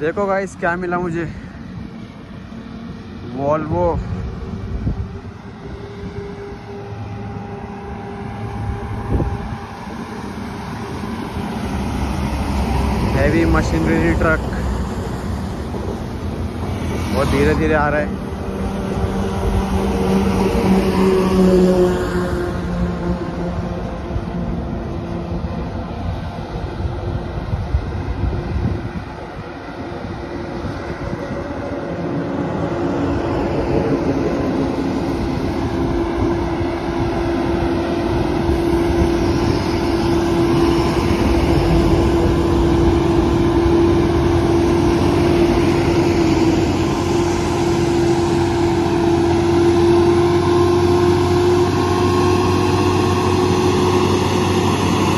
देखो गाइस क्या मिला मुझे। वॉल्वो हैवी मशीनरी ट्रक बहुत धीरे धीरे आ रहा है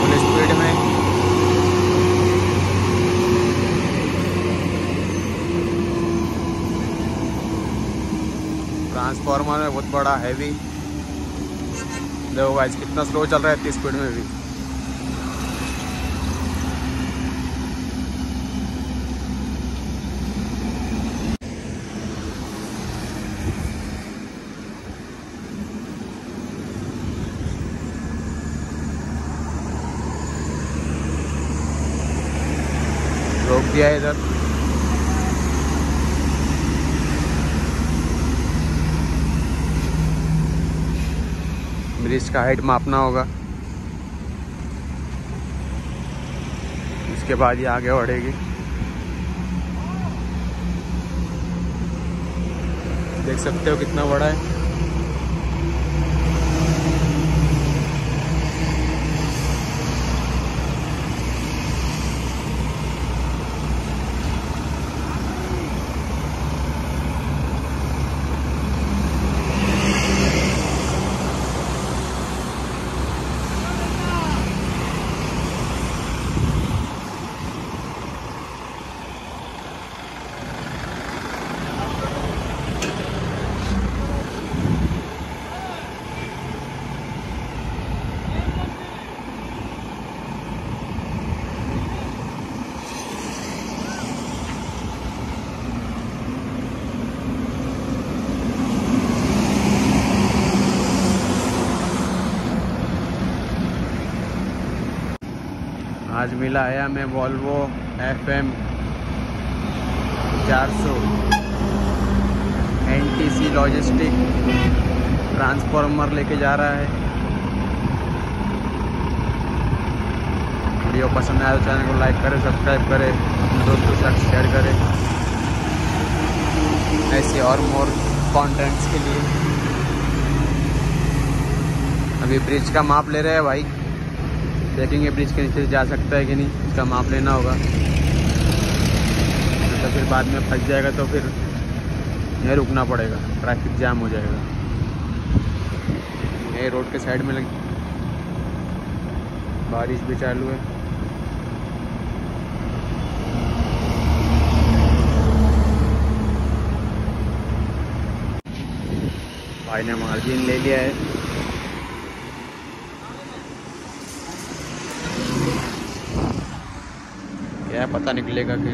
फुल स्पीड में ट्रांसफार्मर है, बहुत बड़ा हैवी देखो गाइस कितना स्लो चल रहा है, इतनी स्पीड में भी। रोक दिया है इधर। ब्रिज का हाइट मापना होगा। इसके बाद ये आगे बढ़ेगी। देख सकते हो कितना बड़ा है। आज मिला है हमें वॉल्वो एफ़ एम चार सौ। N T C logistic transformer लेके जा रहा है। वीडियो पसंद आया तो चैनल को लाइक करें, सब्सक्राइब करें, अपने दोस्तों के साथ शेयर करें। ऐसे और मोर कंटेंट्स के लिए। अभी ब्रिज का माप ले रहे हैं भाई। देखेंगे ब्रिज के नीचे जा सकता है कि नहीं, इसका माप लेना होगा। तो फिर बाद में फंस जाएगा तो फिर यहीं रुकना पड़ेगा ट्रैफ़िक जाम हो जाएगा। ये रोड के साइड में लग बारिश भी चालू है। भाई ने मार्जिन ले लिया है। पता निकलेगा कि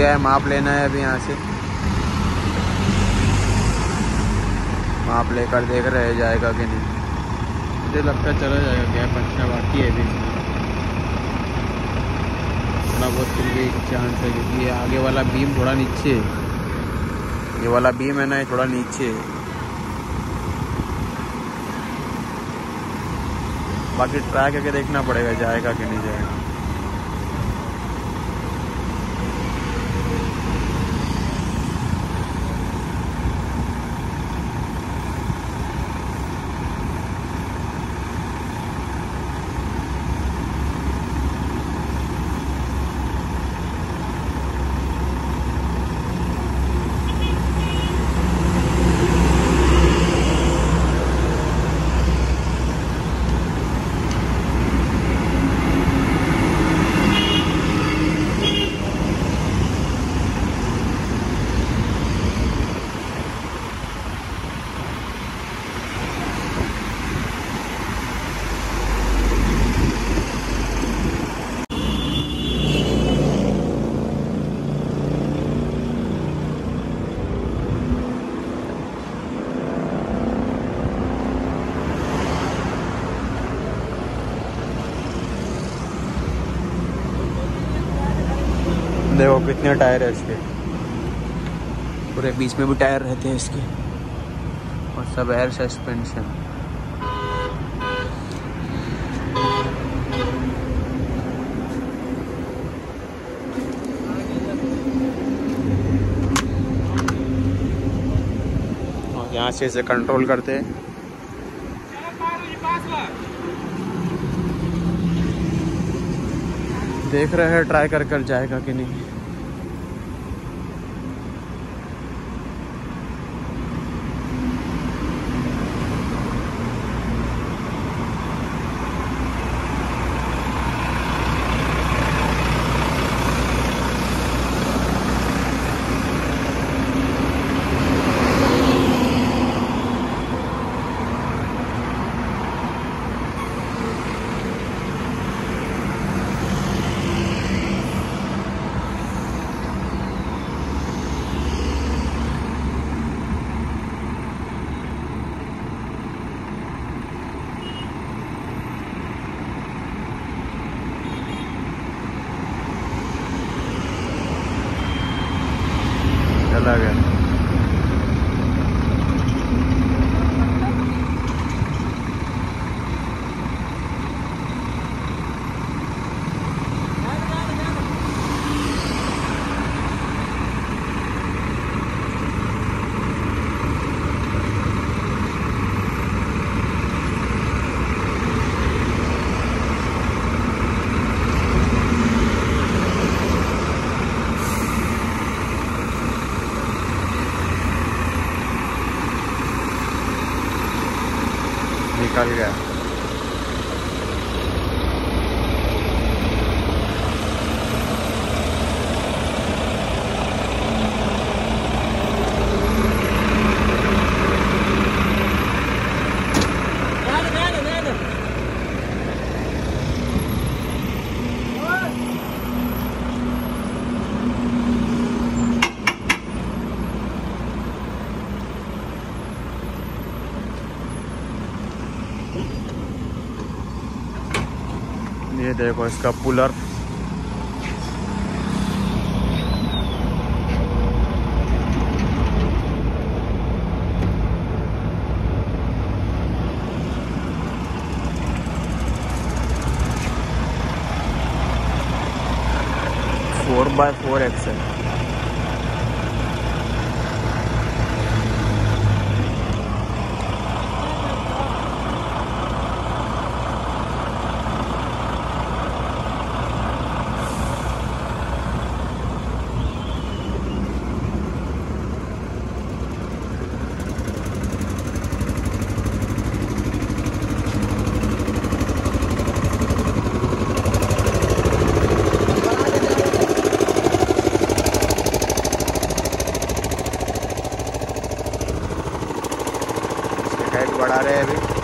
दिया है माप लेना है अभी यहाँ से। माप लेकर देख रहे जाएगा कि नहीं। मुझे लगता चला जाएगा क्या पंचना बाकी है अभी थोड़ा बहुत फिर भी चांस है क्योंकि आगे वाला बीम थोड़ा नीचे है। ये वाला बीम है ना ये थोड़ा नीचे है। बाकी ट्राई करके देखना पड़ेगा जाएगा कि नहीं जाएगा। देखो कितने टायर है इसके। पूरे बीच में भी टायर रहते हैं इसके। और सब एयर सस्पेंशन और यहाँ से इसे कंट्रोल करते हैं। देख रहे हैं ट्राई कर कर जाएगा कि नहीं चला गया निकल गया देखो इसका puller. Four by four rate बढ़ा रहे हैं अभी।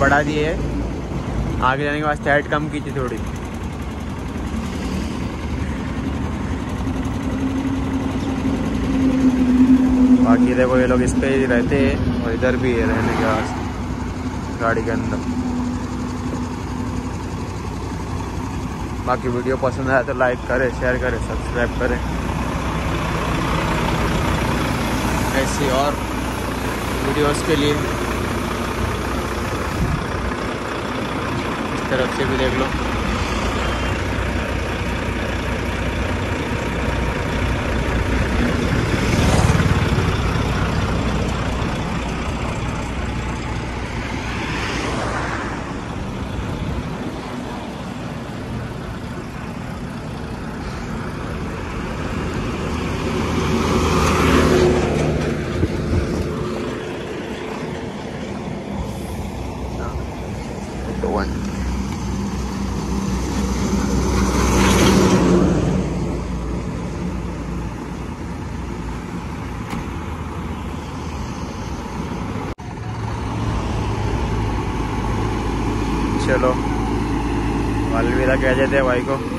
बढ़ा दी है। आगे जाने के बाद साइड कम की थी थोड़ी। बाकी देखो ये लोग इस पे ही रहते हैं और इधर भी है रहने के बाद, गाड़ी के अंदर। बाकी वीडियो पसंद आया तो लाइक करें शेयर करें सब्सक्राइब करें। ऐसी और वीडियोस के लिए तरफ़ से भी देख लो देते हैं भाई को।